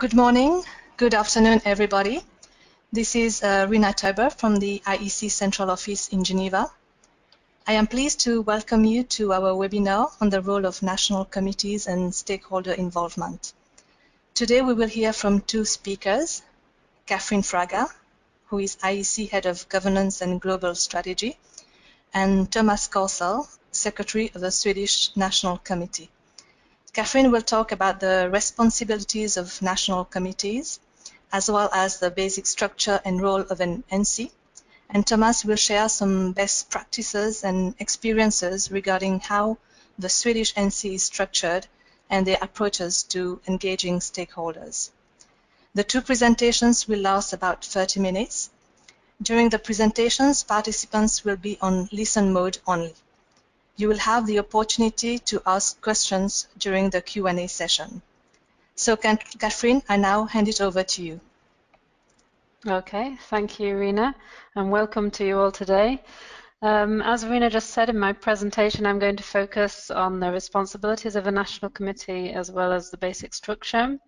Good morning, good afternoon, everybody. This is uh, Rina Tauber from the IEC Central Office in Geneva. I am pleased to welcome you to our webinar on the role of national committees and stakeholder involvement. Today we will hear from two speakers, Katharine Fraga, who is IEC Head of Governance and Global Strategy, and Thomas Korsel, Secretary of the Swedish National Committee. Katharine will talk about the responsibilities of national committees, as well as the basic structure and role of an NC. And Thomas will share some best practices and experiences regarding how the Swedish NC is structured and their approaches to engaging stakeholders. The two presentations will last about 30 minutes. During the presentations, participants will be on listen mode only. You will have the opportunity to ask questions during the Q&A session. So, Katharine, I now hand it over to you. Okay, thank you, Rina, and welcome to you all today. Um, as Rina just said in my presentation, I'm going to focus on the responsibilities of a national committee as well as the basic structure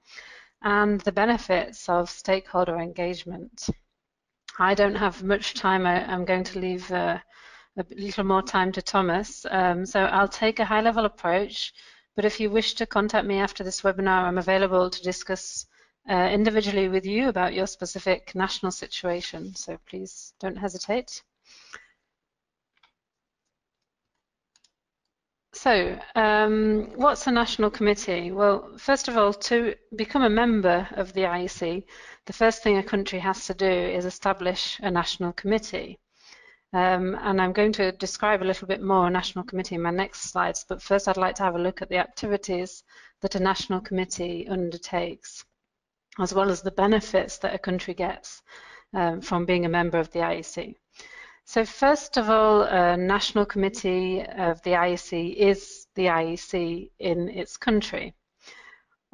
and the benefits of stakeholder engagement. I don't have much time. I, am going to leave uh, a little more time to Thomas. Um, so I'll take a high-level approach, but if you wish to contact me after this webinar, I'm available to discuss uh, individually with you about your specific national situation. So please don't hesitate. So, um, what's a national committee? Well, first of all, to become a member of the IEC, the first thing a country has to do is establish a national committee. Um, and I'm going to describe a little bit more on National Committee in my next slides, but first I'd like to have a look at the activities that a National Committee undertakes, as well as the benefits that a country gets um, from being a member of the IEC. So first of all, a National Committee of the IEC is the IEC in its country.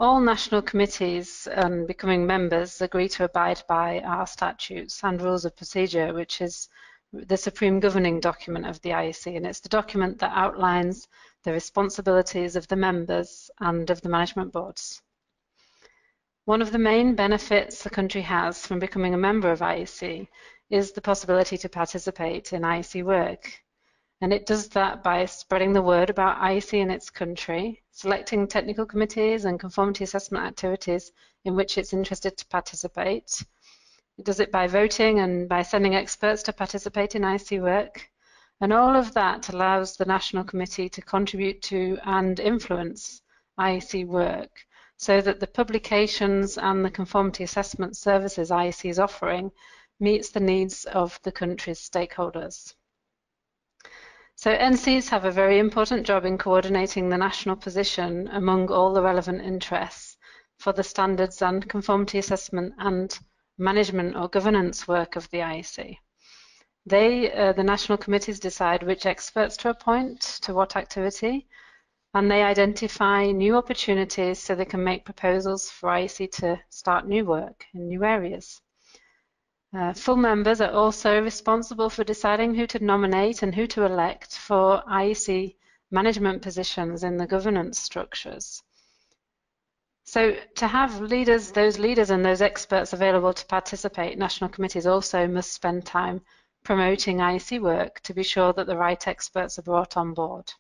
All national committees um, becoming members agree to abide by our statutes and rules of procedure, which is the supreme governing document of the IEC, and it's the document that outlines the responsibilities of the members and of the management boards. One of the main benefits the country has from becoming a member of IEC is the possibility to participate in IEC work. And it does that by spreading the word about IEC in its country, selecting technical committees and conformity assessment activities in which it's interested to participate, it does it by voting and by sending experts to participate in IEC work. And all of that allows the National Committee to contribute to and influence IEC work so that the publications and the conformity assessment services IEC is offering meets the needs of the country's stakeholders. So NCs have a very important job in coordinating the national position among all the relevant interests for the standards and conformity assessment and management or governance work of the IEC. They, uh, the national committees, decide which experts to appoint to what activity, and they identify new opportunities so they can make proposals for IEC to start new work in new areas. Uh, full members are also responsible for deciding who to nominate and who to elect for IEC management positions in the governance structures. So to have leaders, those leaders and those experts available to participate, national committees also must spend time promoting IEC work to be sure that the right experts are brought on board.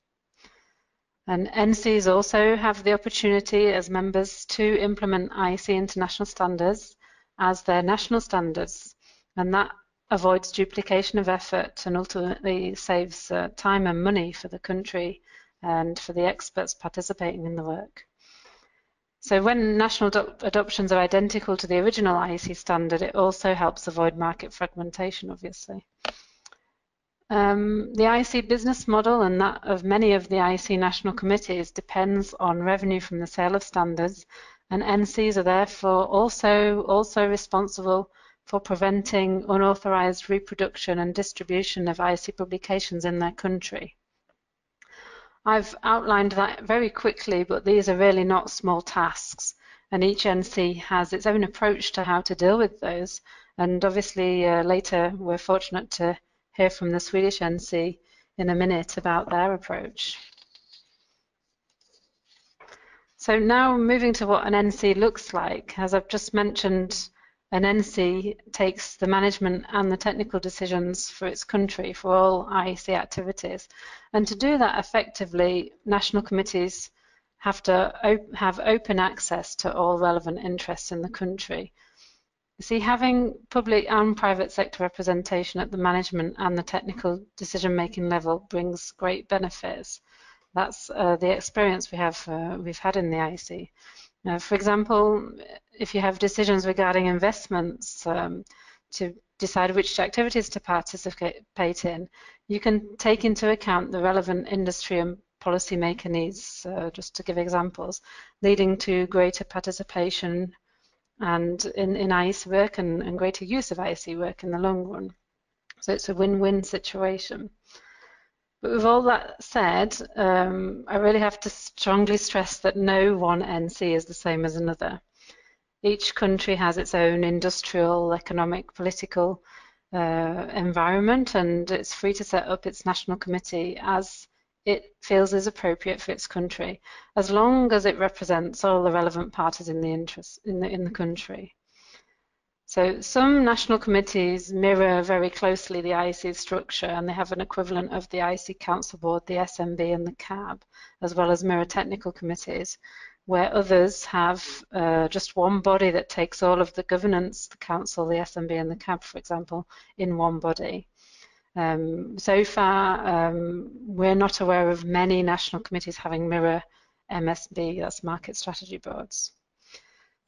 And NCs also have the opportunity as members to implement IEC international standards as their national standards, and that avoids duplication of effort and ultimately saves uh, time and money for the country and for the experts participating in the work. So when national adoptions are identical to the original IEC standard, it also helps avoid market fragmentation, obviously. Um, the IEC business model and that of many of the IEC national committees depends on revenue from the sale of standards, and NCs are therefore also, also responsible for preventing unauthorized reproduction and distribution of IEC publications in their country. I've outlined that very quickly, but these are really not small tasks, and each NC has its own approach to how to deal with those. And obviously, uh, later we're fortunate to hear from the Swedish NC in a minute about their approach. So now moving to what an NC looks like, as I've just mentioned, an NC takes the management and the technical decisions for its country for all IEC activities. And to do that effectively, national committees have to op have open access to all relevant interests in the country. See, having public and private sector representation at the management and the technical decision-making level brings great benefits. That's uh, the experience we have uh, we've had in the IEC. Now, for example, if you have decisions regarding investments um, to decide which activities to participate in, you can take into account the relevant industry and policymaker needs, uh, just to give examples, leading to greater participation and in, in IEC work and, and greater use of IEC work in the long run. So it's a win-win situation. But with all that said, um, I really have to strongly stress that no one NC is the same as another. Each country has its own industrial, economic, political uh, environment and it's free to set up its national committee as it feels is appropriate for its country, as long as it represents all the relevant parties in the interest in the, in the country. So some national committees mirror very closely the IEC structure and they have an equivalent of the IEC Council Board, the SMB and the CAB, as well as mirror technical committees, where others have uh, just one body that takes all of the governance, the Council, the SMB and the CAB, for example, in one body. Um, so far, um, we're not aware of many national committees having mirror MSB, that's Market Strategy Boards.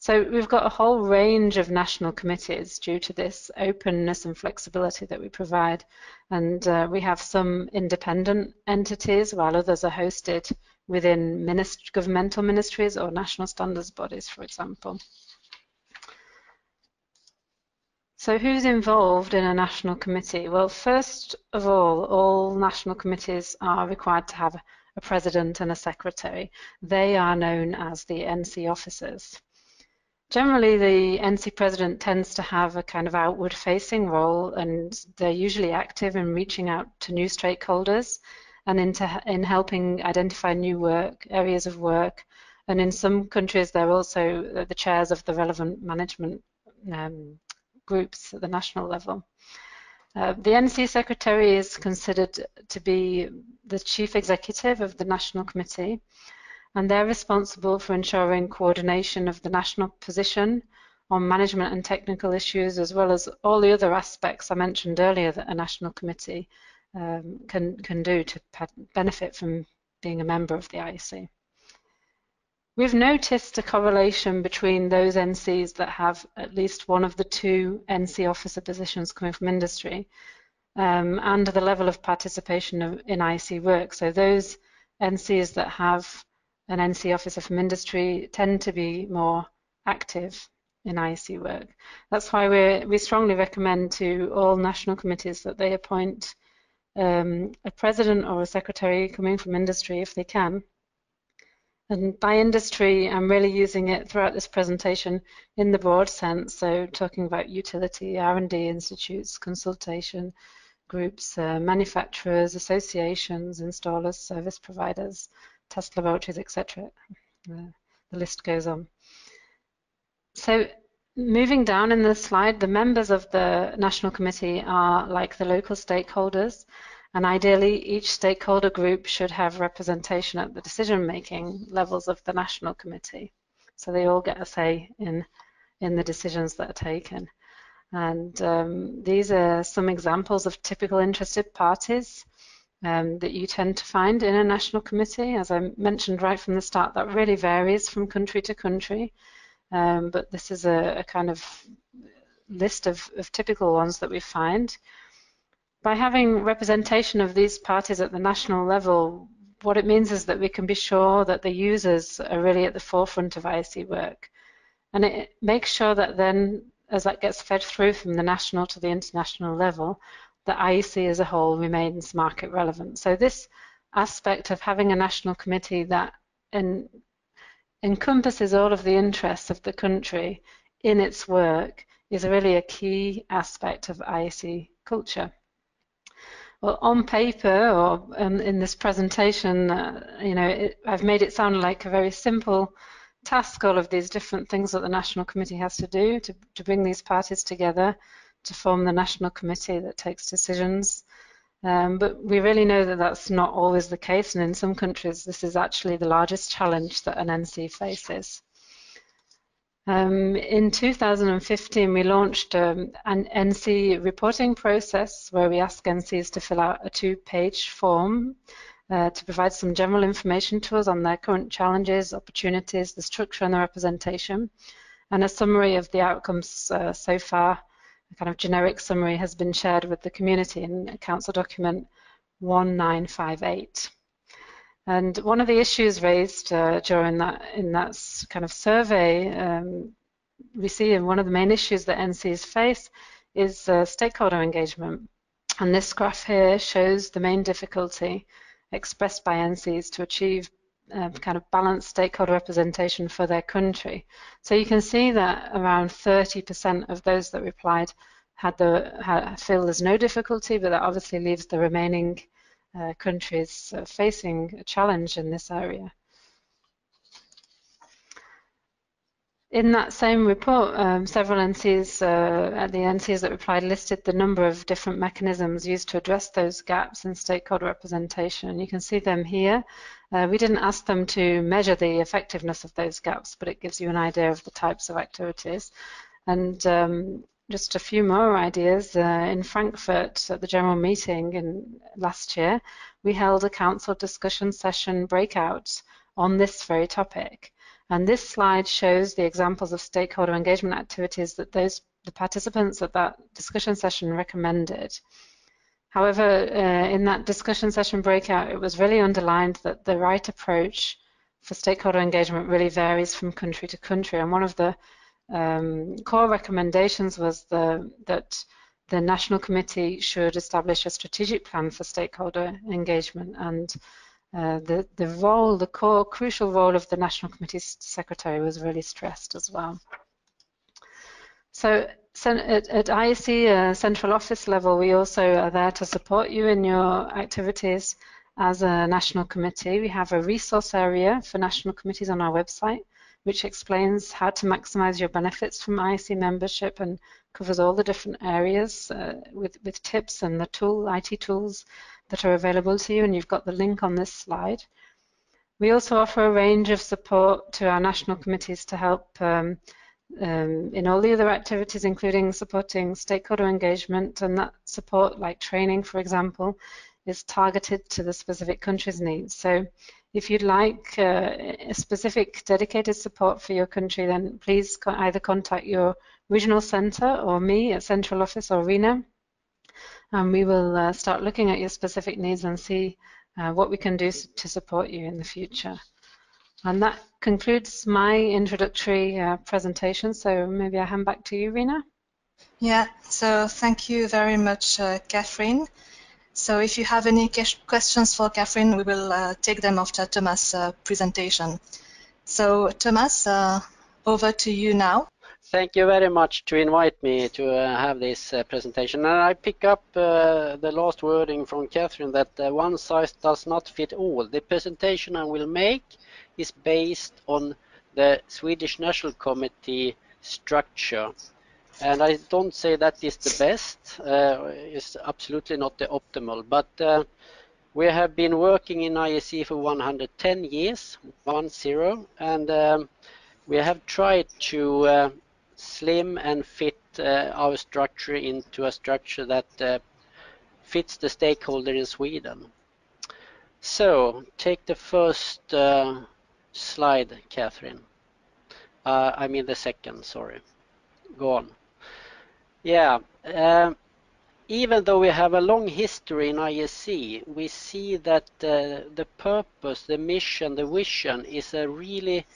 So we've got a whole range of national committees due to this openness and flexibility that we provide. And uh, we have some independent entities while others are hosted within minist governmental ministries or national standards bodies, for example. So who's involved in a national committee? Well, first of all, all national committees are required to have a president and a secretary. They are known as the NC officers. Generally, the NC president tends to have a kind of outward facing role and they're usually active in reaching out to new stakeholders and in helping identify new work, areas of work. And in some countries, they're also the chairs of the relevant management um, groups at the national level. Uh, the NC Secretary is considered to be the chief executive of the National Committee and they're responsible for ensuring coordination of the national position on management and technical issues, as well as all the other aspects I mentioned earlier that a national committee um, can, can do to benefit from being a member of the IEC. We've noticed a correlation between those NCs that have at least one of the two NC officer positions coming from industry um, and the level of participation of, in IEC work. So those NCs that have an NC officer from industry tend to be more active in IEC work. That's why we we strongly recommend to all national committees that they appoint um, a president or a secretary coming from industry if they can. And by industry, I'm really using it throughout this presentation in the broad sense, so talking about utility, R&D institutes, consultation groups, uh, manufacturers, associations, installers, service providers, test laboratories, etc. Uh, the list goes on. So moving down in the slide, the members of the National Committee are like the local stakeholders, and ideally each stakeholder group should have representation at the decision-making levels of the National Committee. So they all get a say in, in the decisions that are taken. And um, these are some examples of typical interested parties um, that you tend to find in a national committee. As I mentioned right from the start, that really varies from country to country. Um, but this is a, a kind of list of, of, typical ones that we find. By having representation of these parties at the national level, what it means is that we can be sure that the users are really at the forefront of IEC work. And it makes sure that then, as that gets fed through from the national to the international level, the IEC as a whole remains market relevant. So this aspect of having a national committee that en encompasses all of the interests of the country in its work is really a key aspect of IEC culture. Well, on paper or um, in this presentation, uh, you know, it, I've made it sound like a very simple task, all of these different things that the National Committee has to do to, to bring these parties together to form the National Committee that takes decisions. Um, but we really know that that's not always the case, and in some countries, this is actually the largest challenge that an NC faces. Um, in 2015, we launched um, an NC reporting process where we ask NCs to fill out a two-page form uh, to provide some general information to us on their current challenges, opportunities, the structure and the representation, and a summary of the outcomes uh, so far. Kind of generic summary has been shared with the community in Council Document 1958. And one of the issues raised uh, during that in that kind of survey, um, we see in one of the main issues that NCs face is uh, stakeholder engagement. And this graph here shows the main difficulty expressed by NCs to achieve uh, kind of balanced stakeholder representation for their country. So you can see that around 30% of those that replied had the had, feel there's no difficulty, but that obviously leaves the remaining uh, countries uh, facing a challenge in this area. In that same report, um, several NCs, uh, the NCs that replied listed the number of different mechanisms used to address those gaps in stakeholder representation. You can see them here. Uh, we didn't ask them to measure the effectiveness of those gaps, but it gives you an idea of the types of activities. And um, just a few more ideas. Uh, in Frankfurt at the general meeting in last year, we held a council discussion session breakout on this very topic. And this slide shows the examples of stakeholder engagement activities that those the participants at that discussion session recommended. However, uh, in that discussion session breakout, it was really underlined that the right approach for stakeholder engagement really varies from country to country. And one of the um, core recommendations was the, that the National Committee should establish a strategic plan for stakeholder engagement and uh, the, the role, the core crucial role of the National Committee Secretary was really stressed as well. So, at, at IEC uh, central office level, we also are there to support you in your activities as a national committee. We have a resource area for national committees on our website which explains how to maximize your benefits from IEC membership and covers all the different areas uh, with, with tips and the tool, IT tools that are available to you, and you've got the link on this slide. We also offer a range of support to our national committees to help um, um, in all the other activities, including supporting stakeholder engagement, and that support, like training, for example, is targeted to the specific country's needs. So if you'd like uh, a specific dedicated support for your country, then please either contact your regional centre or me at central office or Rina, and we will uh, start looking at your specific needs and see uh, what we can do to support you in the future. And that concludes my introductory uh, presentation, so maybe I hand back to you, Rina. Yeah, so thank you very much, uh, Katharine. So if you have any questions for Katharine, we will uh, take them after Thomas' uh, presentation. So Thomas, over to you now. Thank you very much to invite me to uh, have this uh, presentation. And I pick up uh, the last wording from Katharine that one size does not fit all. The presentation I will make is based on the Swedish National Committee structure and I don't say that is the best, uh, it's absolutely not the optimal, but uh, we have been working in IEC for 110 years, one zero, and um, we have tried to uh, slim and fit uh, our structure into a structure that uh, fits the stakeholder in Sweden. So, take the first uh, slide, Katharine. I mean the second, sorry. Go on. Yeah. Even though we have a long history in IEC, we see that uh, the purpose, the mission, the vision is a really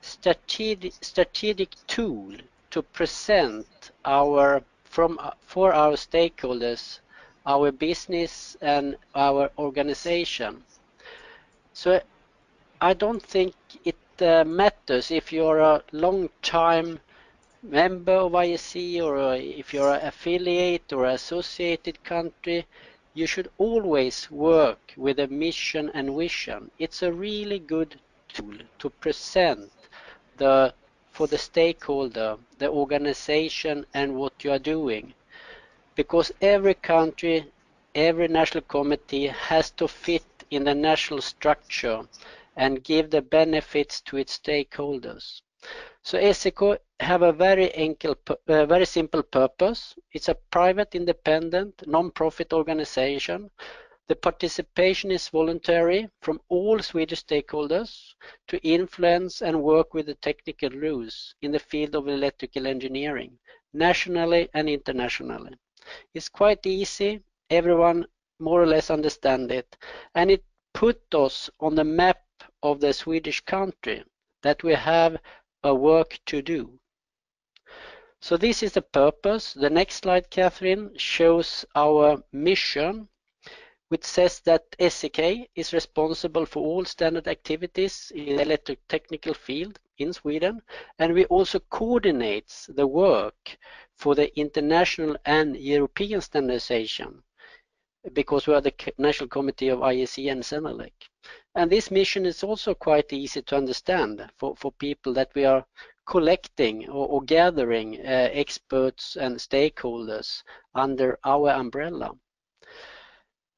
strategic, strategic tool to present our from for our stakeholders, our business and our organization. So I don't think it uh, matters if you're a long time member of IEC or if you're an affiliate or associated country, you should always work with a mission and vision. It's a really good tool to present the for the stakeholder, the organization and what you are doing. Because every country, every national committee has to fit in the national structure and give the benefits to its stakeholders. So SEK have a very uh, very simple purpose. It's a private, independent, non-profit organization. The participation is voluntary from all Swedish stakeholders to influence and work with the technical rules in the field of electrical engineering, nationally and internationally. It's quite easy. Everyone more or less understand it. And it put us on the map of the Swedish country that we have a work to do. So this is the purpose. The next slide, Katharine, shows our mission, which says that SEK is responsible for all standard activities in the electrotechnical field in Sweden, and we also coordinates the work for the international and European standardization because we are the National Committee of IEC and CENELEC. And this mission is also quite easy to understand for, for people that we are collecting or, or gathering uh, experts and stakeholders under our umbrella.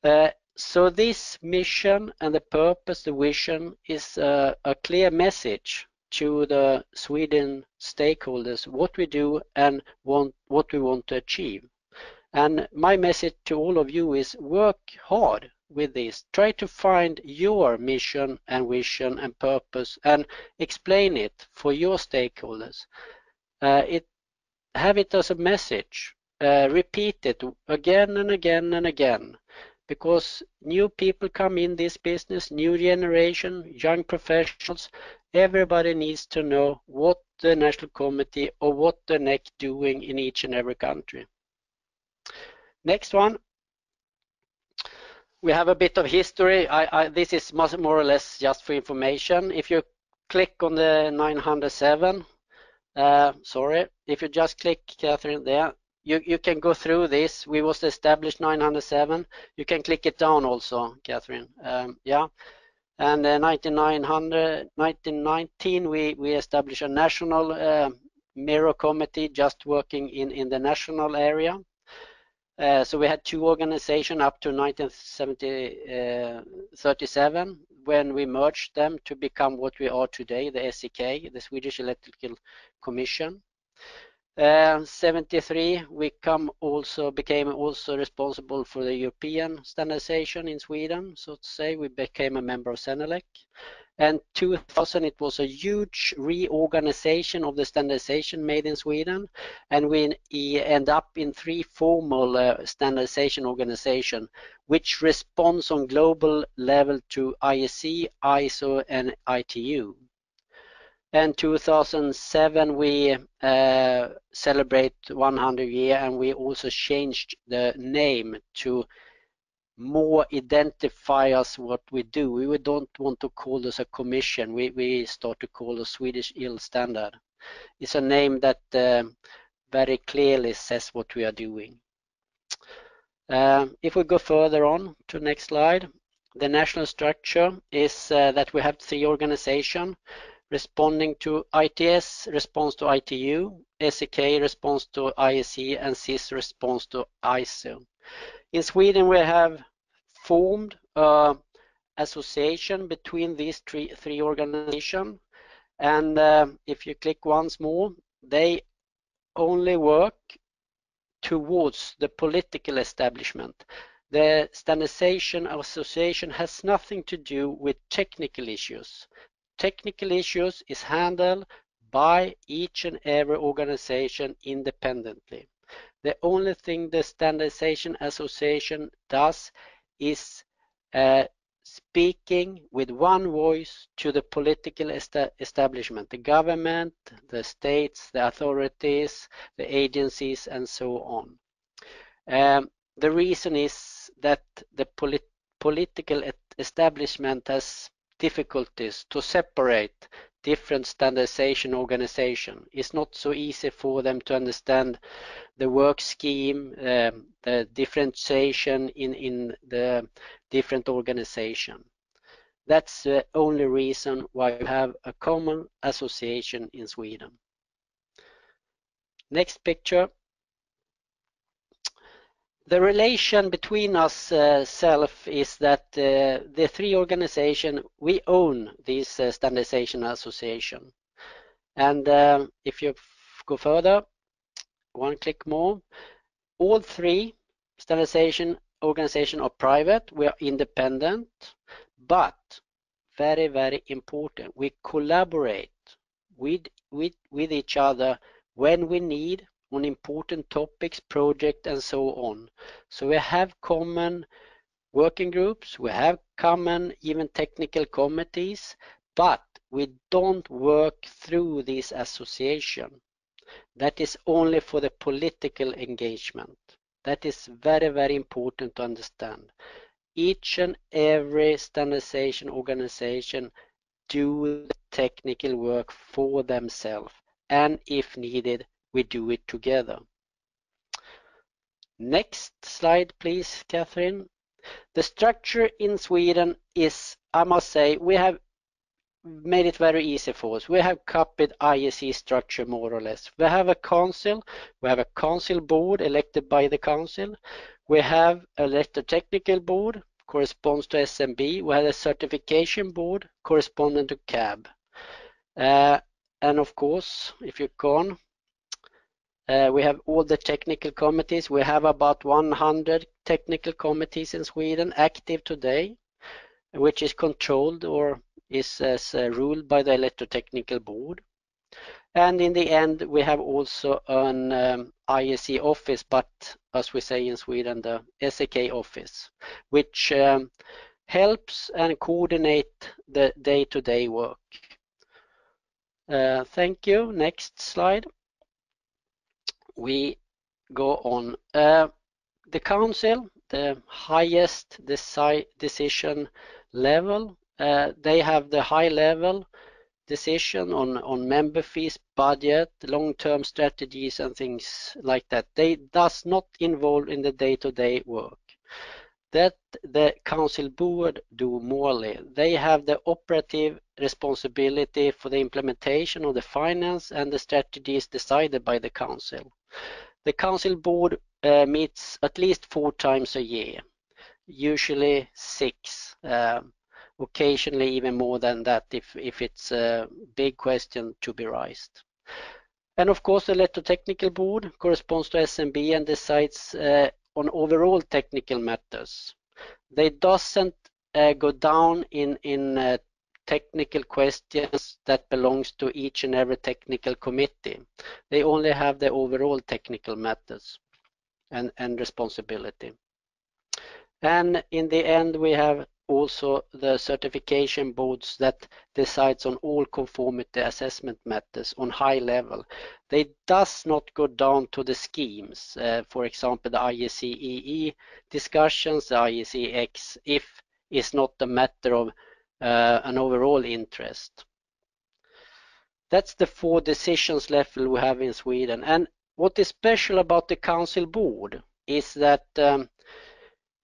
Uh, so this mission and the purpose, the vision is uh, a clear message to the Sweden stakeholders what we do and want, what we want to achieve. And my message to all of you is work hard with this. Try to find your mission and vision and purpose and explain it for your stakeholders. Uh, it, have it as a message. Uh, repeat it again and again and again because new people come in this business, new generation, young professionals, everybody needs to know what the National Committee or what the NEC doing in each and every country. Next one we have a bit of history. I, I, this is more or less just for information. If you click on the 907, uh, sorry, if you just click Katharine there, you, you can go through this. We was established 907. You can click it down also, Katharine. Um, yeah. And uh, 1900, 1919, we, we established a national uh, mirror committee just working in, in the national area. Uh, so we had two organizations up to 1937 uh, when we merged them to become what we are today, the SEK, the Swedish Electrical Commission. Uh, 73 we come also became also responsible for the European standardization in Sweden, so to say. We became a member of CENELEC. And 2000, it was a huge reorganization of the standardization made in Sweden, and we end up in three formal uh, standardization organization, which responds on global level to IEC, ISO, and ITU. And 2007, we uh, celebrate 100 year, and we also changed the name to more identify us what we do. We don't want to call this a commission. We, we start to call a Swedish EL standard. It's a name that uh, very clearly says what we are doing. Uh, if we go further on to next slide, the national structure is uh, that we have three organizations responding to ITS responds to ITU, SEK responds to IEC, and SIS responds to ISO. In Sweden, we have formed an association between these three, three organizations. And uh, if you click once more, they only work towards the political establishment. The standardization association has nothing to do with technical issues. Technical issues is handled by each and every organization independently. The only thing the Standardization Association does is uh, speaking with one voice to the political establishment, the government, the states, the authorities, the agencies, and so on. Um, the reason is that the polit political establishment has difficulties to separate different standardization organization. It's not so easy for them to understand the work scheme, um, the differentiation in, in the different organization. That's the only reason why we have a common association in Sweden. Next picture. The relation between us uh, self is that uh, the three organization we own this uh, standardization association. And uh, if you go further, one click more, all three standardization organization are private, we are independent, but very, very important, we collaborate with, with, with each other when we need on important topics, project and so on. So we have common working groups, we have common even technical committees, but we don't work through this association. That is only for the political engagement. That is very, very important to understand. Each and every standardization organization do the technical work for themselves and if needed we do it together. Next slide, please, Katharine. The structure in Sweden is, I must say, we have made it very easy for us. We have copied IEC structure more or less. We have a council, we have a council board elected by the council. We have a electrotechnical board, corresponds to SMB. We have a certification board corresponding to CAB. Uh, and of course, if you go on, uh, we have all the technical committees. We have about 100 technical committees in Sweden active today, which is controlled or is as, uh, ruled by the electrotechnical board. And in the end, we have also an um, IEC office, but as we say in Sweden, the SEK office, which um, helps and coordinate the day-to-day -day work. Uh, thank you. Next slide we go on. Uh, the council, the highest decision level, uh, they have the high level decision on, on member fees, budget, long-term strategies and things like that. They does not involve in the day-to-day -day work. That the council board do morely. They have the operative responsibility for the implementation of the finance and the strategies decided by the council. The council board uh, meets at least four times a year, usually six, uh, occasionally even more than that if, if it's a big question to be raised. And of course, the electrotechnical board corresponds to SMB and decides uh, on overall technical matters. They doesn't uh, go down in, in uh, technical questions that belongs to each and every technical committee. They only have the overall technical matters and, and responsibility. And in the end, we have also the certification boards that decides on all conformity assessment matters on high level. They does not go down to the schemes, uh, for example, the IECEE discussions, the IECEx, if it's not a matter of uh, an overall interest. That's the four decisions level we have in Sweden. And what is special about the council board is that um,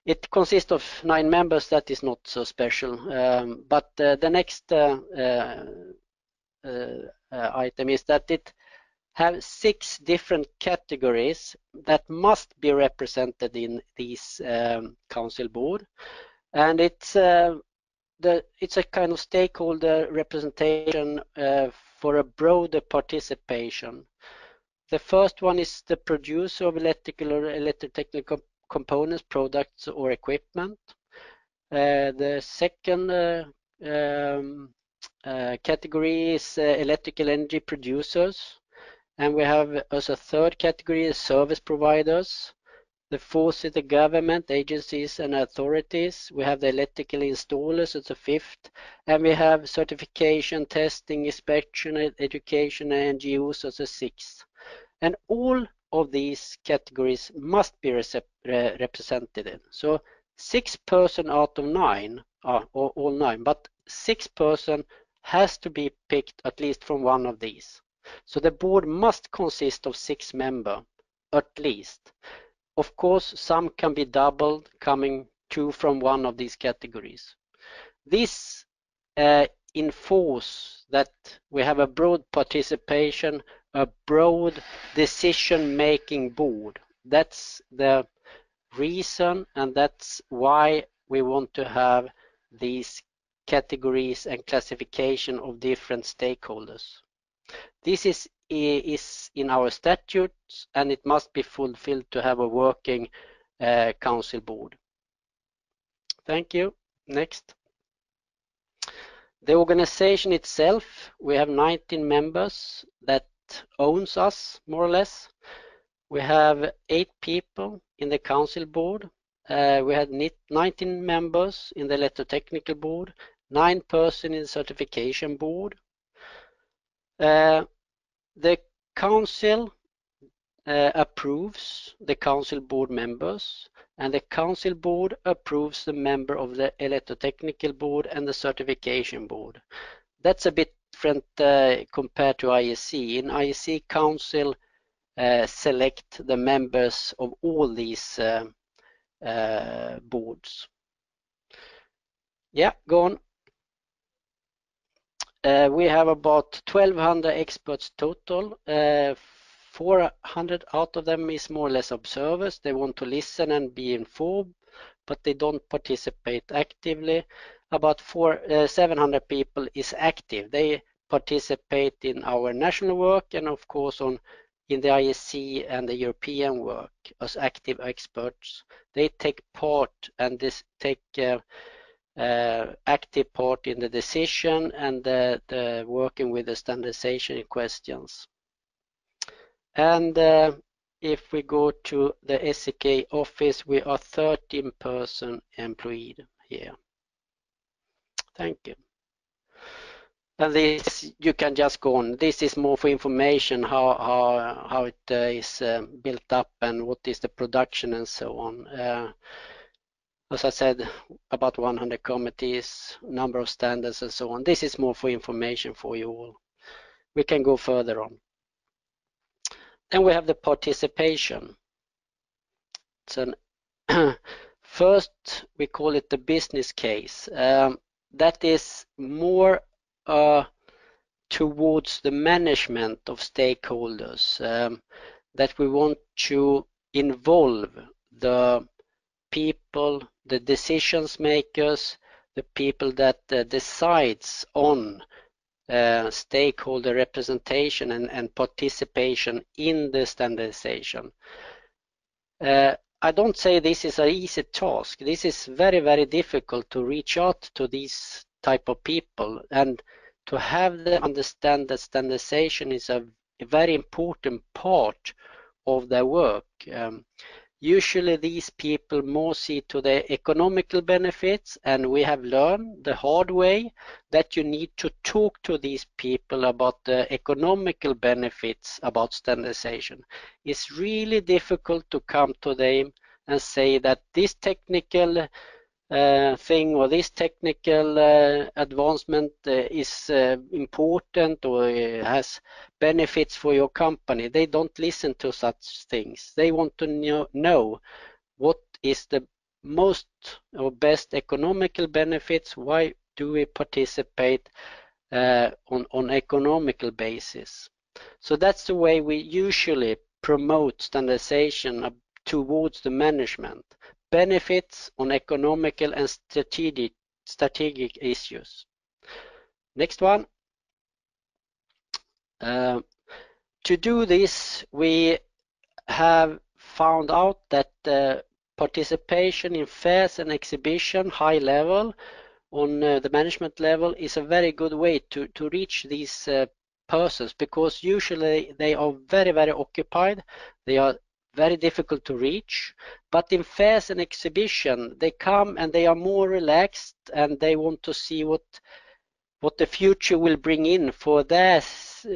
it consists of nine members. That is not so special. Um, but uh, the next uh, uh, uh item is that it have six different categories that must be represented in this um, council board. And it's the, it's a kind of stakeholder representation uh, for a broader participation. The first one is the producer of electrical or electrotechnical components, products or equipment. Uh, the second uh, um, uh, category is electrical energy producers. And we have as a third category service providers. The fourth is the government agencies and authorities. We have the electrical installers as a fifth, and we have certification, testing, inspection, education, and NGOs as a sixth. And all of these categories must be represented. in. So six person out of nine, uh, all nine, but six person has to be picked at least from one of these. So the board must consist of six members, at least. Of course, some can be doubled, coming two from one of these categories. This uh, enforce that we have a broad participation, a broad decision-making board. That's the reason and that's why we want to have these categories and classification of different stakeholders. This is, is in our statutes and it must be fulfilled to have a working uh, council board. Thank you. Next. The organization itself, we have 19 members that owns us more or less. We have eight people in the council board. Uh, we had 19 members in the electrotechnical board, nine person in the certification board. Uh, the council uh, approves the council board members and the council board approves the member of the electrotechnical board and the certification board. That's a bit different uh, compared to IEC. In IEC, council uh, select the members of all these uh, boards. Yeah, go on. Uh, we have about 1200 experts total. Uh, 400 out of them is more or less observers. They want to listen and be informed, but they don't participate actively. About four, uh, 700 people is active. They participate in our national work and of course on in the IEC and the European work as active experts. They take part and this take uh, uh, active part in the decision and the, the working with the standardization questions. And uh, if we go to the SEK office, we are 13 person employed here. Thank you. And this you can just go on. This is more for information how how how it uh, is uh, built up and what is the production and so on. Uh, as I said, about 100 committees, number of standards and so on. This is more for information for you all. We can go further on. Then we have the participation. So first we call it the business case. Um, that is more uh, towards the management of stakeholders um, that we want to involve the people, the decisions makers, the people that uh, decides on uh, stakeholder representation and, and, participation in the standardization. Uh, I don't say this is an easy task. This is very, very difficult to reach out to these type of people and to have them understand that standardization is a very important part of their work. Um, Usually these people more see to the economical benefits and we have learned the hard way that you need to talk to these people about the economical benefits about standardization. It's really difficult to come to them and say that this technical thing or this technical uh, advancement uh, is uh, important or has benefits for your company. They don't listen to such things. They want to know, know what is the most or best economical benefits. Why do we participate uh, on on economical basis? So that's the way we usually promote standardization towards the management benefits on economical and strategic, strategic issues. Next one. Uh, to do this, we have found out that uh, participation in fairs and exhibition, high level, on uh, the management level is a very good way to, to reach these uh, persons because usually they are very, very occupied. They are very difficult to reach. But in fairs and exhibition, they come and they are more relaxed and they want to see what what the future will bring in for their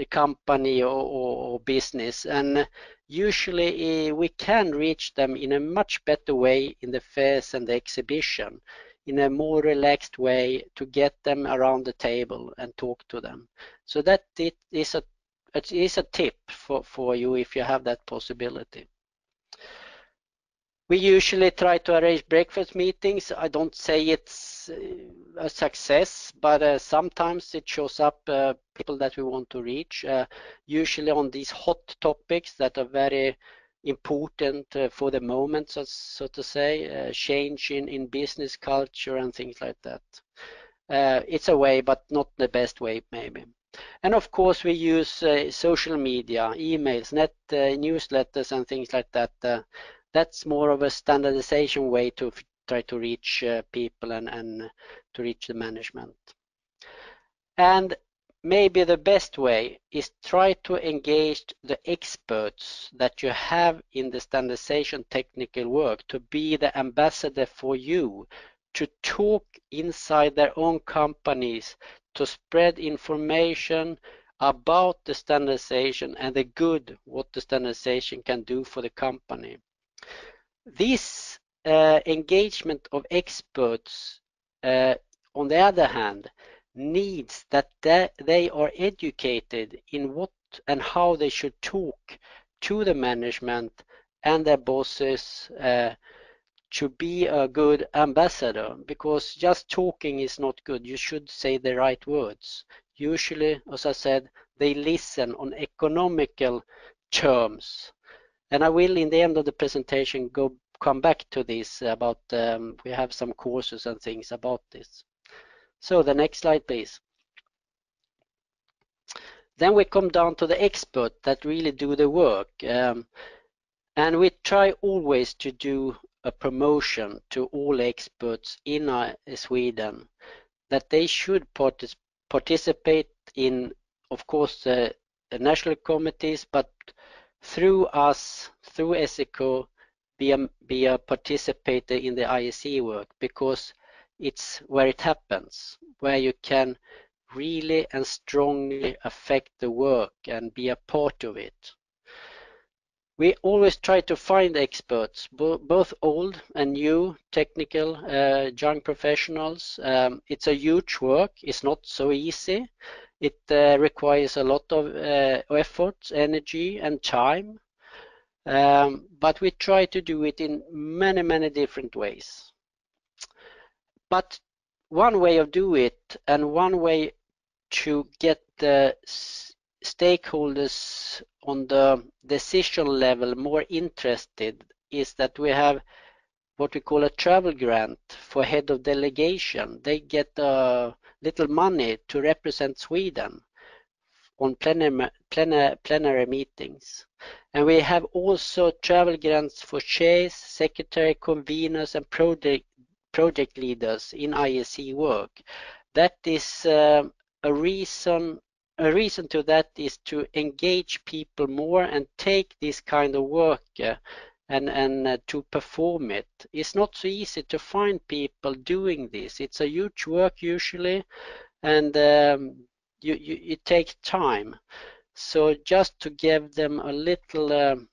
company or, or business. And usually uh, we can reach them in a much better way in the fairs and the exhibition. in a more relaxed way to get them around the table and talk to them. So that it is a it is a tip for, for you if you have that possibility. We usually try to arrange breakfast meetings. I don't say it's uh, a success, but uh, sometimes it shows up uh, people that we want to reach, uh, usually on these hot topics that are very important uh, for the moment, so, so to say, uh, change in, in business culture and things like that. it's a way, but not the best way, maybe. And of course, we use social media, emails, net newsletters, and things like that that's more of a standardization way to try to reach uh, people and, and to reach the management. And maybe the best way is try to engage the experts that you have in the standardization technical work to be the ambassador for you to talk inside their own companies to spread information about the standardization and the good what the standardization can do for the company. This uh, engagement of experts, uh, on the other hand, needs that they are educated in what and how they should talk to the management and their bosses uh, to be a good ambassador because just talking is not good. You should say the right words. Usually, as I said, they listen on economical terms and I will, in the end of the presentation, go come back to this about, um, we have some courses and things about this. So the next slide, please. Then we come down to the expert that really do the work. Um, and we try always to do a promotion to all experts in uh, Sweden that they should partic participate in, of course, the, the national committees, but through us, through SECO, be a, be a participator in the IEC work because it's where it happens, where you can really and strongly affect the work and be a part of it. We always try to find experts, both old and new technical uh, young professionals. Um, it's a huge work. It's not so easy. It uh, requires a lot of uh, effort, energy, and time. Um, but we try to do it in many, many different ways. But one way of do it and one way to get the stakeholders on the decision level more interested is that we have what we call a travel grant for head of delegation. They get a little money to represent Sweden on plenary, plenary, plenary meetings. And we have also travel grants for chairs, secretary, conveners, and project, project leaders in IEC work. That is uh, a reason a reason to that is to engage people more and take this kind of work uh, and, and uh, to perform it. It's not so easy to find people doing this. It's a huge work usually and um, you, you, it takes time. So just to give them a little, um,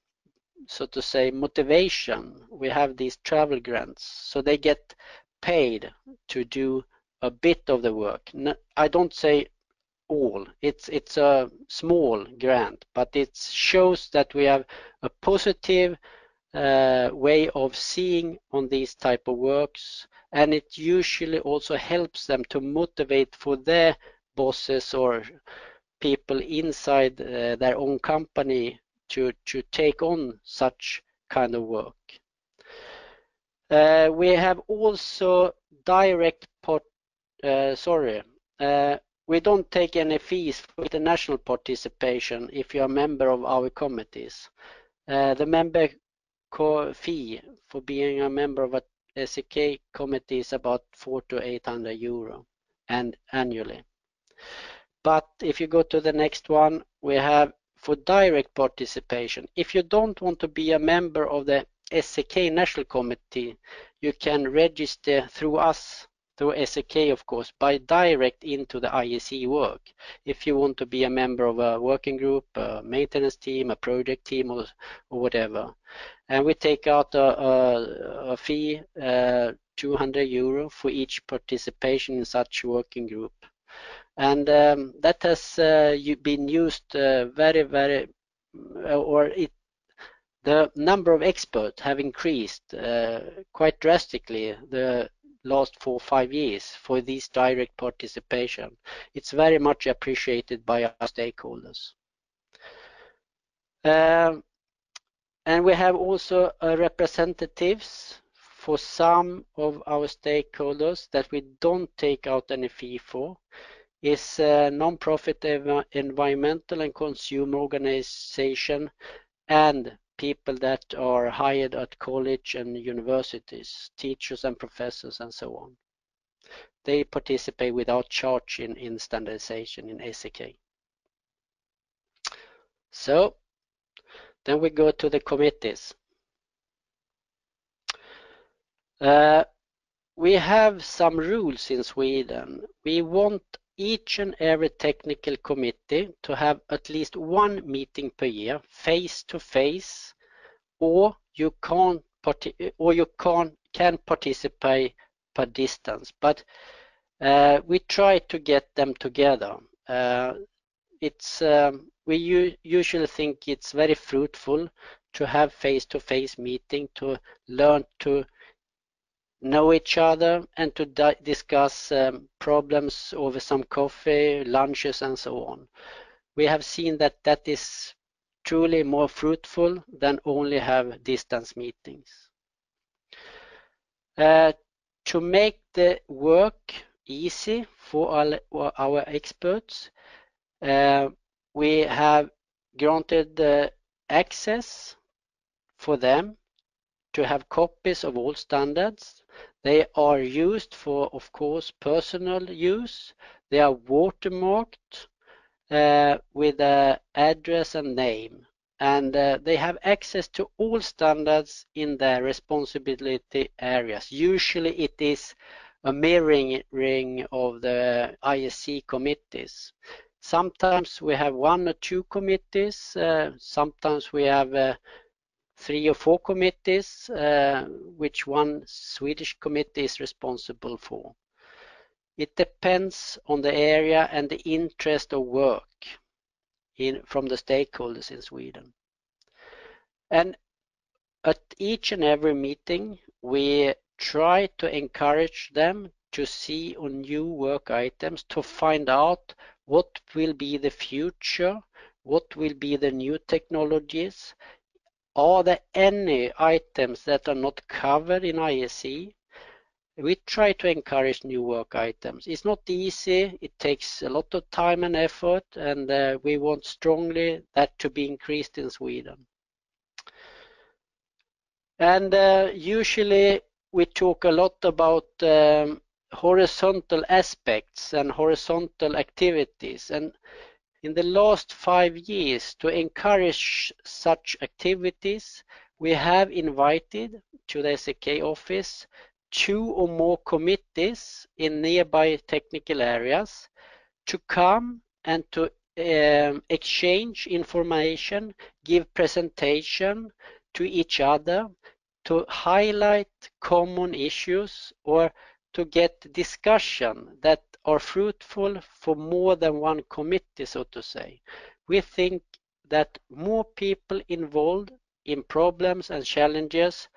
so to say, motivation, we have these travel grants. So they get paid to do a bit of the work. I don't say all. It's it's a small grant, but it shows that we have a positive uh, way of seeing on these type of works and it usually also helps them to motivate for their bosses or people inside uh, their own company to, to take on such kind of work. Uh, we have also direct part, uh, sorry, uh, we don't take any fees for international participation if you're a member of our committees. Uh, the member fee for being a member of a SEK committee is about 4 to 800 euro and annually. But if you go to the next one, we have for direct participation. If you don't want to be a member of the SEK National Committee, you can register through us through SEK, of course, by direct into the IEC work. If you want to be a member of a working group, a maintenance team, a project team, or, or whatever. And we take out a, a, a fee, uh, 200 euro for each participation in such working group. And um, that has uh, been used uh, very, very, or it the number of experts have increased uh, quite drastically the last four five years for this direct participation. It's very much appreciated by our stakeholders. Um, and we have also uh, representatives for some of our stakeholders that we don't take out any fee for is a non-profit environmental and consumer organization and people that are hired at college and universities, teachers and professors and so on. They participate without charge in, in standardization in SEK. So then we go to the committees. Uh, we have some rules in Sweden. We want each and every technical committee to have at least one meeting per year, face to face, or you can't or you can can participate per distance. But uh, we try to get them together. Uh, it's um, we usually think it's very fruitful to have face-to-face -face meeting to learn to know each other and to discuss um, problems over some coffee, lunches and so on. We have seen that that is truly more fruitful than only have distance meetings. Uh, to make the work easy for all, our experts, we have granted access for them to have copies of all standards. They are used for, of course, personal use. They are watermarked uh, with the address and name. And uh, they have access to all standards in their responsibility areas. Usually it is a mirroring of the IEC committees. Sometimes we have one or two committees, uh, sometimes we have uh, three or four committees, uh, which one Swedish committee is responsible for. It depends on the area and the interest of work in, from the stakeholders in Sweden. And at each and every meeting, we try to encourage them to see on new work items to find out what will be the future, what will be the new technologies, are there any items that are not covered in IEC? We try to encourage new work items. It's not easy. It takes a lot of time and effort, and uh, we want strongly that to be increased in Sweden. And uh, usually we talk a lot about um, horizontal aspects and horizontal activities. And in the last five years, to encourage such activities, we have invited to the SEK office two or more committees in nearby technical areas to come and to um, exchange information, give presentation to each other, to highlight common issues or to get discussion that are fruitful for more than one committee, so to say. We think that more people involved in problems and challenges,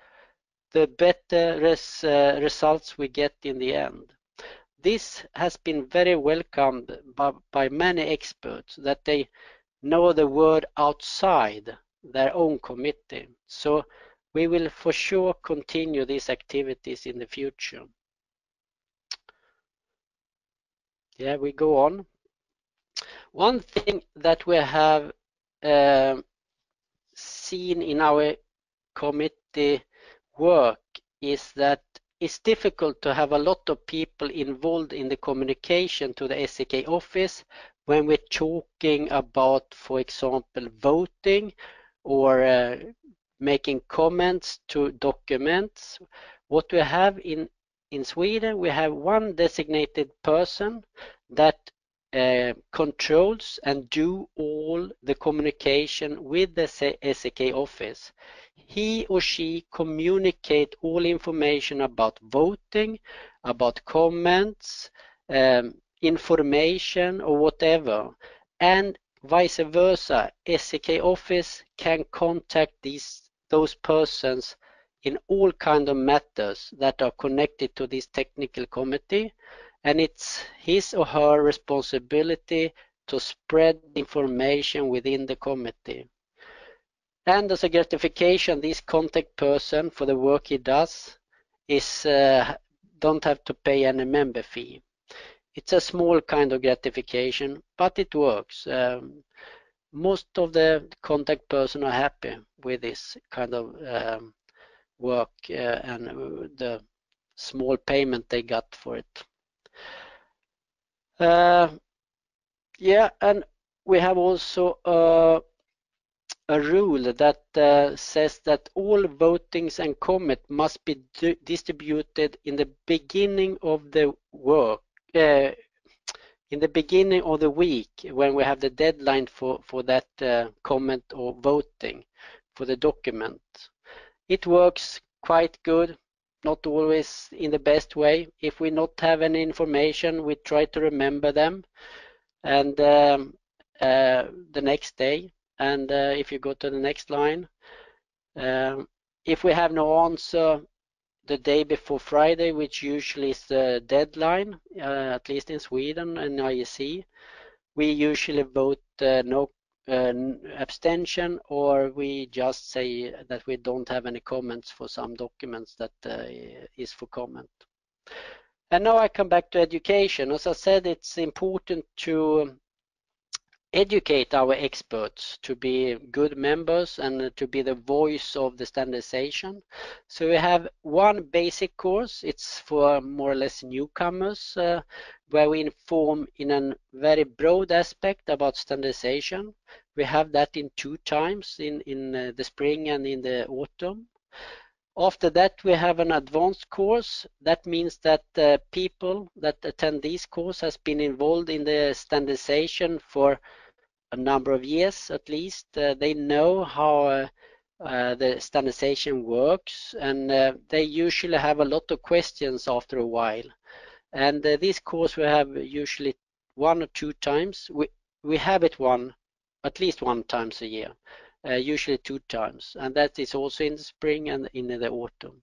the better res, uh, results we get in the end. This has been very welcomed by, by many experts that they know the word outside their own committee. So we will for sure continue these activities in the future. Yeah, we go on. One thing that we have uh, seen in our committee work is that it's difficult to have a lot of people involved in the communication to the SEK office when we're talking about, for example, voting or uh, making comments to documents. What we have in in Sweden, we have one designated person that uh, controls and do all the communication with the SEK office. He or she communicate all information about voting, about comments, um, information or whatever. And vice versa, SEK office can contact these those persons in all kind of matters that are connected to this technical committee and it's his or her responsibility to spread information within the committee. And as a gratification, this contact person for the work he does is uh, don't have to pay any member fee. It's a small kind of gratification, but it works. Um, most of the contact person are happy with this kind of um, work uh, and the small payment they got for it. Uh, yeah, and we have also uh, a rule that uh, says that all votings and comment must be distributed in the beginning of the work, uh, in the beginning of the week when we have the deadline for, for that uh, comment or voting for the document. It works quite good not always in the best way. If we not have any information, we try to remember them and um, uh, the next day. And uh, if you go to the next line, um, if we have no answer the day before Friday, which usually is the deadline, uh, at least in Sweden and IEC, we usually vote uh, no uh, abstention or we just say that we don't have any comments for some documents that uh, is for comment. And now I come back to education. As I said, it's important to educate our experts to be good members and to be the voice of the standardization. So we have one basic course, it's for more or less newcomers, uh, where we inform in a very broad aspect about standardization. We have that in two times, in, in uh, the spring and in the autumn. After that, we have an advanced course. That means that uh, people that attend this course has been involved in the standardization for a number of years at least. Uh, they know how uh, uh, the standardization works and they usually have a lot of questions after a while. And this course we have usually one or two times. We, we have it one, at least one times a year, usually two times. And that is also in the spring and in the autumn.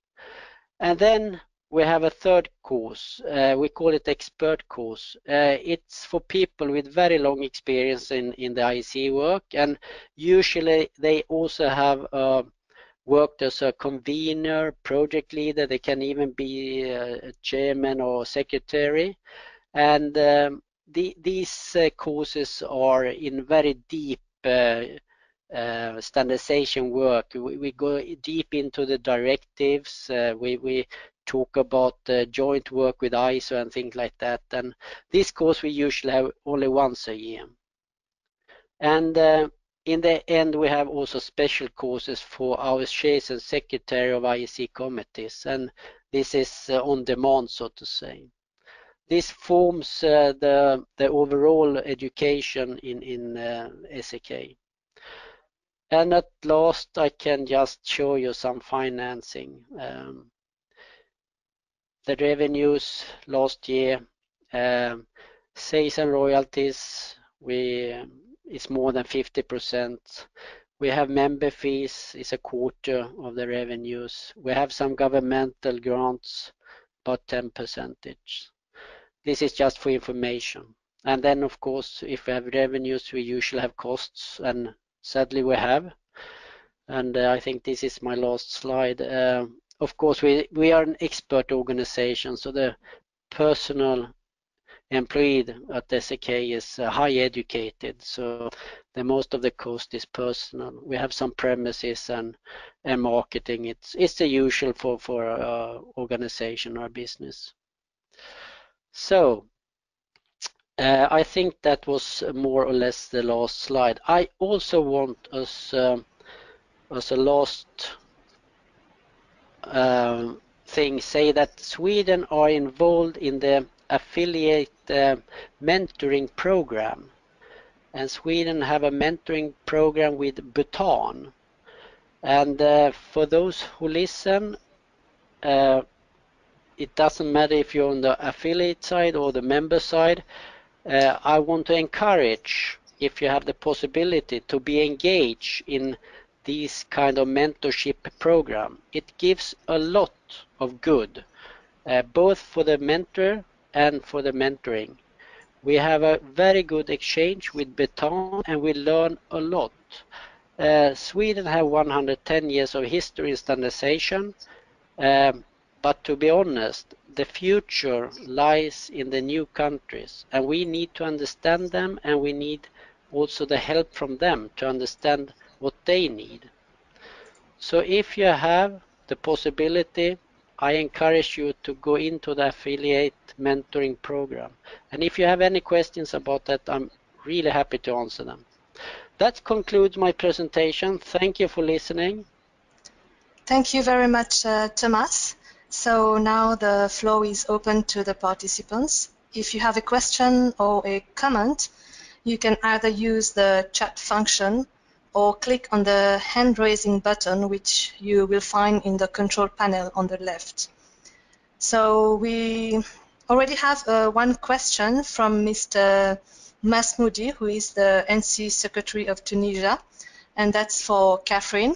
And then we have a third course. Uh, we call it expert course. Uh, it's for people with very long experience in, in the IEC work and usually they also have uh, worked as a convener, project leader. They can even be a chairman or secretary. And um, the, these uh, courses are in very deep uh, uh, standardization work. We, we, go deep into the directives. Uh, we, we talk about uh, joint work with ISO and things like that. And this course we usually have only once a year. And uh, in the end, we have also special courses for our chairs and secretary of IEC committees, and this is uh, on demand, so to say. This forms uh, the, the overall education in, in uh, SEK. And at last, I can just show you some financing. Um, the revenues last year, um, sales and royalties, we is more than 50%. We have member fees is a quarter of the revenues. We have some governmental grants, about 10 percentage. This is just for information. And then, of course, if we have revenues, we usually have costs, and sadly we have. And uh, I think this is my last slide. Of course, we, we are an expert organization, so the personal employed at SEK is uh, high educated, so the most of the cost is personal. We have some premises and, and marketing. It's it's the usual for for uh, organization or business. So uh, I think that was more or less the last slide. I also want us um, as a last um, things say that Sweden are involved in the affiliate uh, mentoring program. And Sweden have a mentoring program with Bhutan. And uh, for those who listen, uh, it doesn't matter if you're on the affiliate side or the member side. Uh, I want to encourage, if you have the possibility, to be engaged in this kind of mentorship program. It gives a lot of good, uh, both for the mentor and for the mentoring. We have a very good exchange with Bhutan and we learn a lot. Uh, Sweden have 110 years of history in standardization, um, but to be honest, the future lies in the new countries and we need to understand them and we need also the help from them to understand what they need. So if you have the possibility I encourage you to go into the affiliate mentoring program. And if you have any questions about that, I'm really happy to answer them. That concludes my presentation. Thank you for listening. Thank you very much, uh, Thomas. So now the floor is open to the participants. If you have a question or a comment, you can either use the chat function or click on the hand raising button which you will find in the control panel on the left. So we already have uh, one question from Mr. Masmoudi, who is the NC Secretary of Tunisia, and that's for Katharine.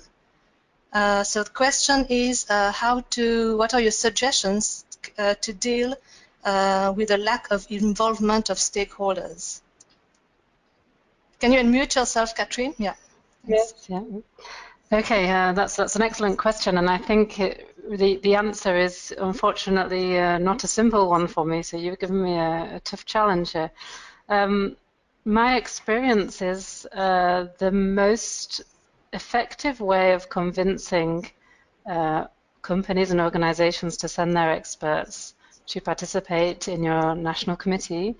Uh, so the question is uh, how to, what are your suggestions uh, to deal uh, with the lack of involvement of stakeholders? Can you unmute yourself, Katharine? Yeah. Yes. Yeah. Okay, uh, that's that's an excellent question, and I think it, the the answer is unfortunately uh, not a simple one for me. So you've given me a, a tough challenge here. Um, my experience is uh, the most effective way of convincing uh, companies and organizations to send their experts to participate in your national committee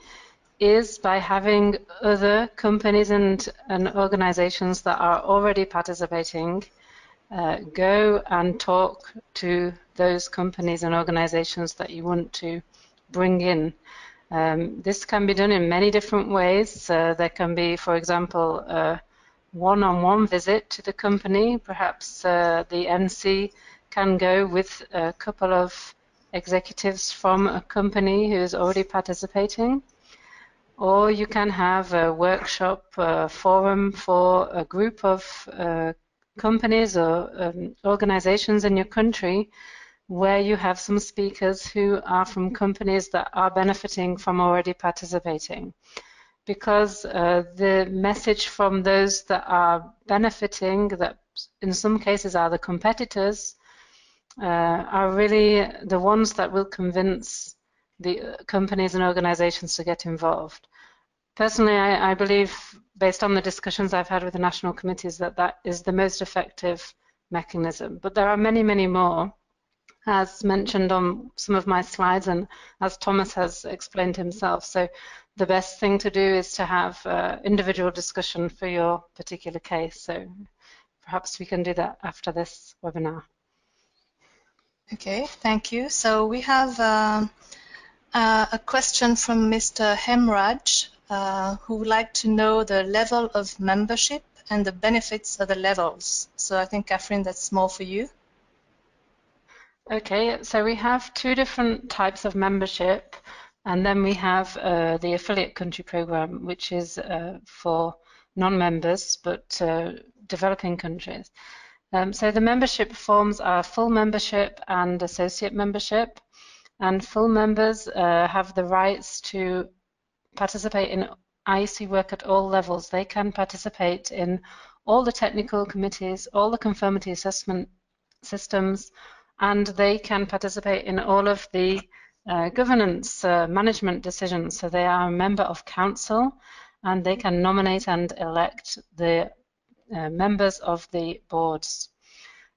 is by having other companies and, and organizations that are already participating uh, go and talk to those companies and organizations that you want to bring in. Um, this can be done in many different ways. Uh, there can be, for example, a one-on-one visit to the company. Perhaps uh, the NC can go with a couple of executives from a company who is already participating or you can have a workshop a forum for a group of uh, companies or um, organizations in your country where you have some speakers who are from companies that are benefiting from already participating. Because uh, the message from those that are benefiting, that in some cases are the competitors, uh, are really the ones that will convince the companies and organizations to get involved. Personally, I, I, believe, based on the discussions I've had with the national committees, that that is the most effective mechanism. But there are many, many more, as mentioned on some of my slides and as Thomas has explained himself. So the best thing to do is to have uh, individual discussion for your particular case. So perhaps we can do that after this webinar. Okay, thank you. So we have um, uh, a question from Mr. Hemraj uh, who would like to know the level of membership and the benefits of the levels. So I think, Katharine, that's more for you. Okay, so we have two different types of membership, and then we have uh, the affiliate country program, which is uh, for non-members but uh, developing countries. Um, so the membership forms are full membership and associate membership, and full members uh, have the rights to participate in IEC work at all levels. They can participate in all the technical committees, all the conformity assessment systems, and they can participate in all of the uh, governance uh, management decisions. So they are a member of council and they can nominate and elect the uh, members of the boards.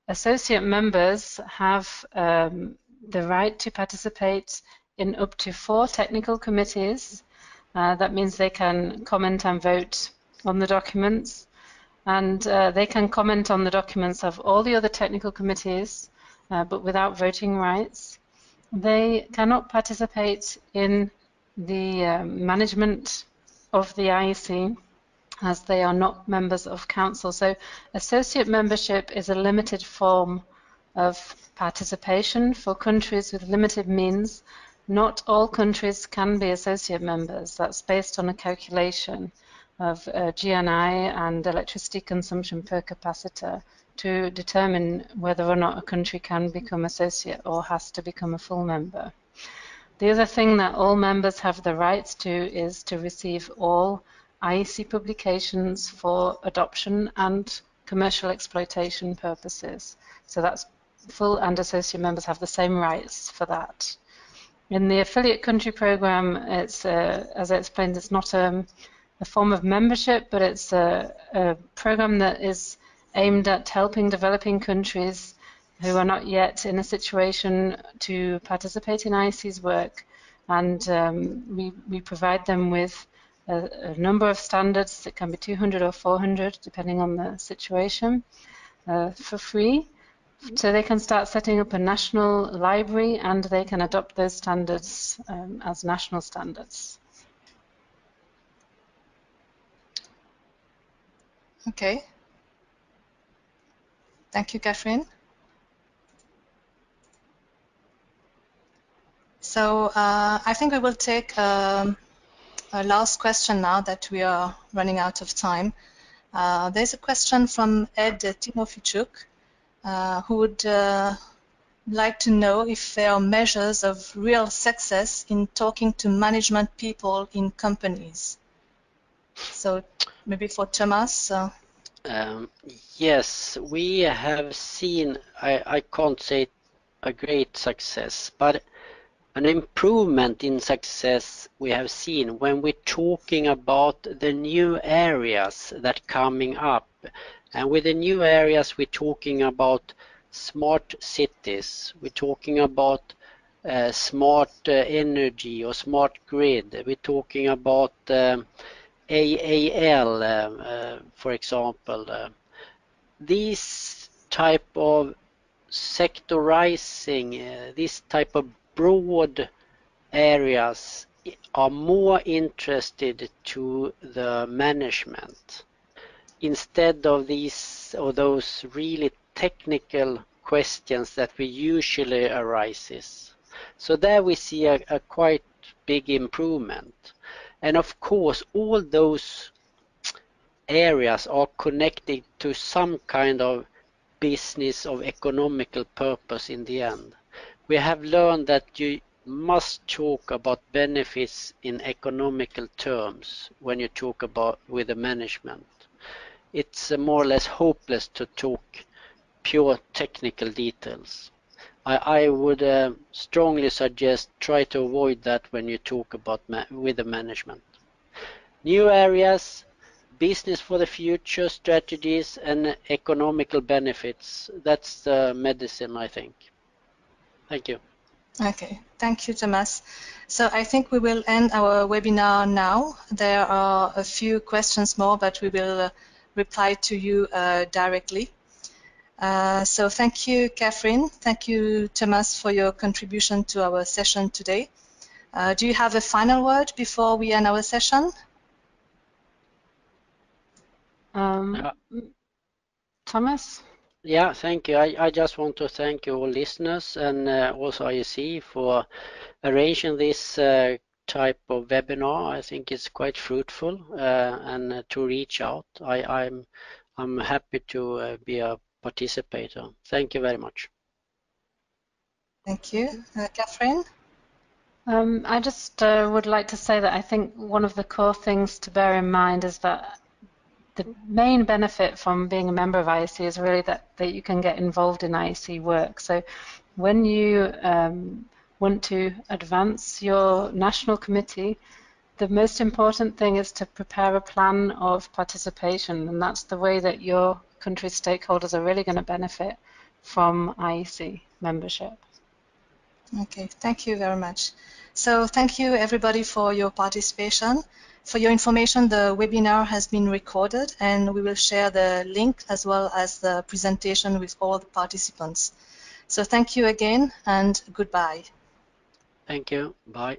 Associate members have um, the right to participate in up to four technical committees uh, that means they can comment and vote on the documents and uh, they can comment on the documents of all the other technical committees uh, but without voting rights. They cannot participate in the uh, management of the IEC as they are not members of council. So associate membership is a limited form of participation for countries with limited means. Not all countries can be associate members. That's based on a calculation of uh, GNI and electricity consumption per capita to determine whether or not a country can become associate or has to become a full member. The other thing that all members have the rights to is to receive all IEC publications for adoption and commercial exploitation purposes. So that's full and associate members have the same rights for that. In the affiliate country program, it's uh, as I explained, it's not a, a, form of membership, but it's a, a program that is aimed at helping developing countries who are not yet in a situation to participate in IEC's work. And um, we, we provide them with a, a, number of standards. It can be 200 or 400, depending on the situation, uh, for free. So they can start setting up a national library and they can adopt those standards um, as national standards. Okay. Thank you, Katharine. So uh, I think we will take um, a last question now that we are running out of time. Uh, there's a question from Ed Timofichuk, who would uh, like to know if there are measures of real success in talking to management people in companies. So maybe for Thomas. Uh, um, yes, we have seen, I, I can't say a great success, but an improvement in success we have seen when we're talking about the new areas that coming up. And with the new areas, we're talking about smart cities. We're talking about uh, smart uh, energy or smart grid. We're talking about um, AAL, um, uh, for example. Uh, these type of sectorizing, uh, this type of broad areas are more interested to the management instead of these or those really technical questions that we usually arises. So there we see a, a quite big improvement. And of course, all those areas are connected to some kind of business of economical purpose in the end. We have learned that you must talk about benefits in economical terms when you talk about with the management. It's uh, more or less hopeless to talk pure technical details. I, I would uh, strongly suggest try to avoid that when you talk about with the management. New areas, business for the future, strategies and economical benefits. That's the medicine, I think. Thank you. Okay, thank you, Thomas. So I think we will end our webinar now. There are a few questions more, but we will uh, reply to you uh, directly. Uh, so thank you, Katharine. Thank you, Thomas, for your contribution to our session today. Uh, do you have a final word before we end our session? Um, Thomas? Yeah, thank you. I, I just want to thank you all listeners and uh, also IEC for arranging this uh, type of webinar. I think is quite fruitful uh, and to reach out. I, I'm I'm happy to uh, be a participator. Thank you very much. Thank you. Uh, Katharine? Um, I just uh, would like to say that I think one of the core things to bear in mind is that the main benefit from being a member of IEC is really that, that you can get involved in IEC work. So when you um, want to advance your national committee, the most important thing is to prepare a plan of participation, and that's the way that your country's stakeholders are really going to benefit from IEC membership. Okay, thank you very much. So thank you everybody for your participation. For your information, the webinar has been recorded and we will share the link as well as the presentation with all the participants. So thank you again and goodbye. Thank you. Bye.